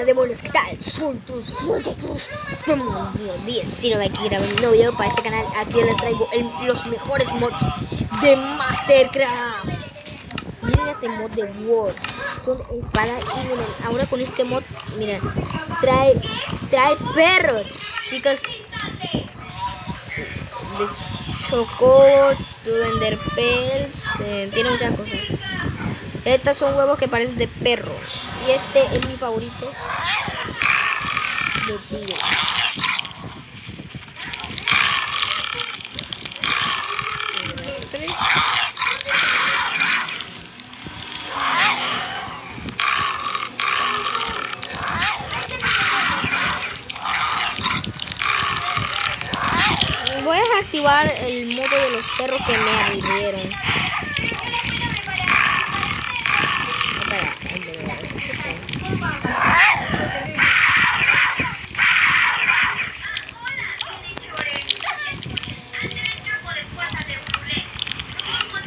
Hola demonios, ¿qué tal? Soy Trus. Número 19 aquí grabando un nuevo video para este canal. Aquí les traigo los mejores mods de Mastercraft. Miren este mod de War. Son espadas y ahora con este mod, miren, trae, trae perros. Chicos, de Chocobo, Duender Pels, eh, tiene muchas cosas. Estos son huevos que parecen de perros. Y este es mi favorito. De tigre. Voy a activar el modo de los perros que me aburrieron. Espera, ahí lo voy a hacer.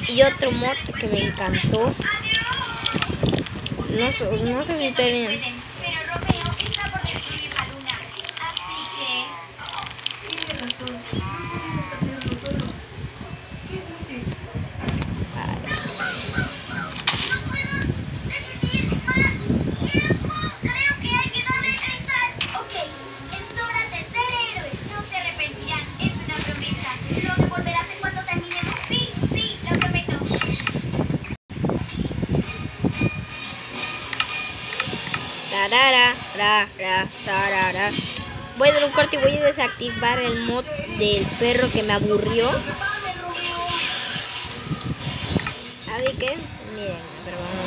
Y otro mod que me encantó. No, no sé si tenía. Ra, tarara. Voy a dar un corte y voy a desactivar el mod del perro que me aburrió. Así que, miren, pero vamos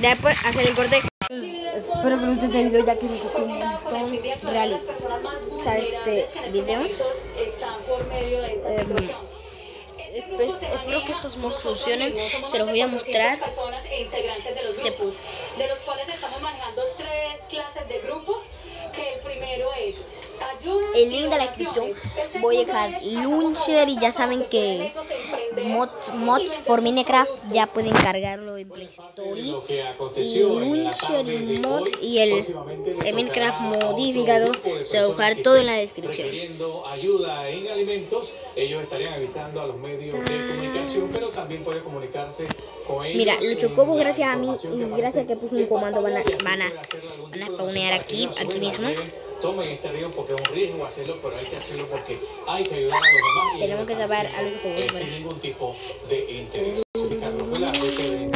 Después hacer el corte. Espero que les guste este video ya que me costó un montón realizar este video. Em, pues, espero que estos mods funcionen. Se los voy a mostrar. Se grupos, de los cuales estamos manejando tres clases de grupos, que el primero es El link de la descripción voy a dejar es launcher y ya saben que mods, mods for Minecraft ya pueden cargarlo en Play Store. Y launcher mod y el, el Minecraft modificado se va a dejar todo en la descripción. Ayuda en alimentos, ellos estarían avisando a los medios de comunicación, pero también puede comunicarse con ellos. Mira, los chocobos gracias a mí y gracias a que puse un comando van a, van a, van a spawnear aquí, aquí mismo. Tomen este riesgo porque es un riesgo hacerlo, pero hay que hacerlo porque hay que ayudar a los demás. y Tenemos que salvar a los eh, bueno. sin ningún tipo de interés. Carlos Velarde, TV.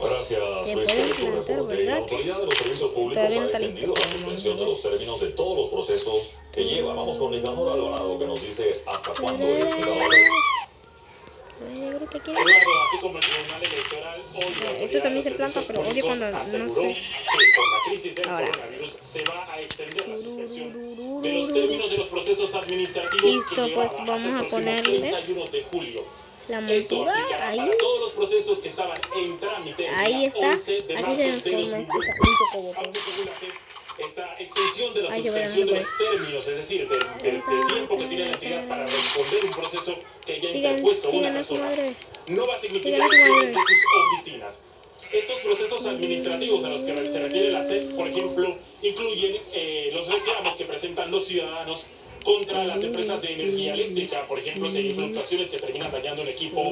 Gracias, Luis, por tu reporte. La autoridad de los servicios públicos ha extendido la suspensión de los términos de todos los procesos que lleva. Vamos con Nicanor Alvarado, que nos dice hasta cuándo es Nicanor. Yo creo que Esto también se planta, pero odio cuando no sé. que con la crisis del Ahora. coronavirus se va a extender la suspensión de los términos de los procesos administrativos Listo, pues vamos a próximo ponerles 31 de julio. La Esto montura aplicará ahí. para todos los procesos que estaban en trámite el Ahí está. 11 de Así marzo se de nos forma 2020. un chocobo. Aunque según la CEP, esta extensión de la suspensión los términos, es decir, del, tiempo que tiene la entidad para que una sigan a su persona, no va a significar cierre de sus oficinas. Estos procesos administrativos a los que se refiere la SEP, por ejemplo, incluyen eh, los reclamos que presentan los ciudadanos contra las empresas de energía eléctrica, por ejemplo, si hay fluctuaciones que terminan dañando el equipo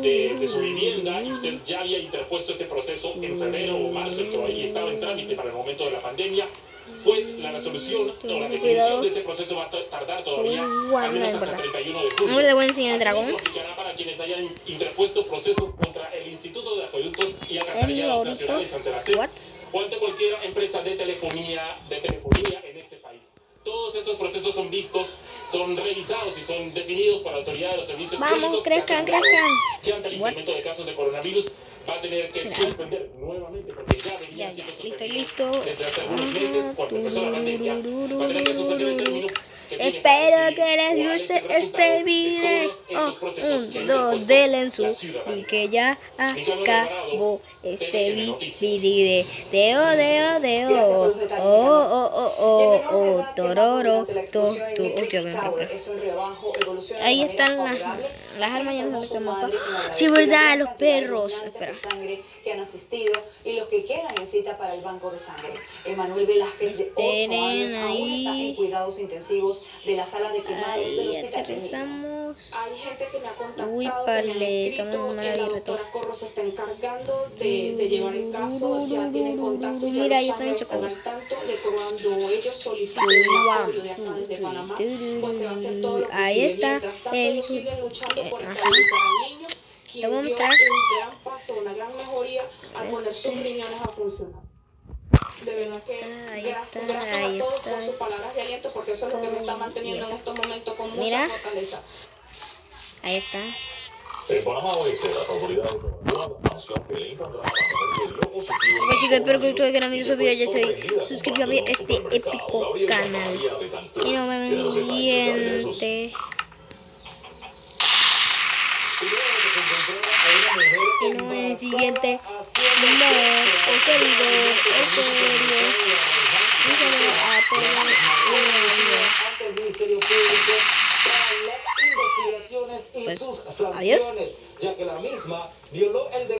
de, de su vivienda y usted ya había interpuesto ese proceso en febrero o marzo y todavía estaba en trámite para el momento de la pandemia, pues la resolución o la definición de ese proceso va a ta- tardar todavía al menos hasta el 31 de julio. Le voy a enseñar el dragón. aplicará para quienes hayan interpuesto procesos contra el Instituto de Acueductos y Alcantarillados. Nacionales ante la What? o ante cualquier empresa de telefonía, de telefonía en este país. Todos estos procesos son vistos, son revisados y son definidos por la autoridad de los servicios Vamos, públicos crezcan, crezcan. que ante el incremento de casos de coronavirus va a tener que suspender nuevamente porque ya venía Ya, siendo listo, desde hace algunos meses cuando empezó la pandemia. Va a tener que suspender el término Espero que les guste este de video. que Un, dos, denle en su. Y que ya acabó este video. Deo, deo, deo. Oh, oh, oh, oh, oh, tororo, to, tu. Oh, mío, espera, espera. Ahí están las, las armas ya no se mató. Sí, verdad, los perros. Espera. sangre que han asistido y los que quedan en cita para el banco de sangre. Emanuel Velázquez, de 8 Esperen años, aún está en cuidados intensivos de la sala de quemados del hospital. Aterrizamos. Hay gente que me ha contactado, Uy, pale, estamos mal la doctora. Corro se está encargando de, de llevar el caso, ya tienen contacto y ya Mira, están al tanto de cuando ellos soliciten el apoyo de acá desde Panamá, pues se va a hacer todo lo Ahí está el- siguen luchando por Ajá. estabilizar al niño, Te quien voy a dio mostrar. un gran paso, una gran mejoría al poner sus riñones a funcionar. De verdad que Ahí gracias, está, gracias ahí a todos está. por sus palabras de aliento, porque eso es lo que me está manteniendo en estos momentos con mucha Mira. fortaleza. Ahí está. En Panamá Oeste, las autoridades anuncian que le encontraron a la mujer que dio positivo Bueno chicos, espero que ustedes hayan visto este video. Ya soy suscríbete a este épico canal. Y en siguiente. Siguiente. No, en serio. Un saludo a todos. Para las investigaciones y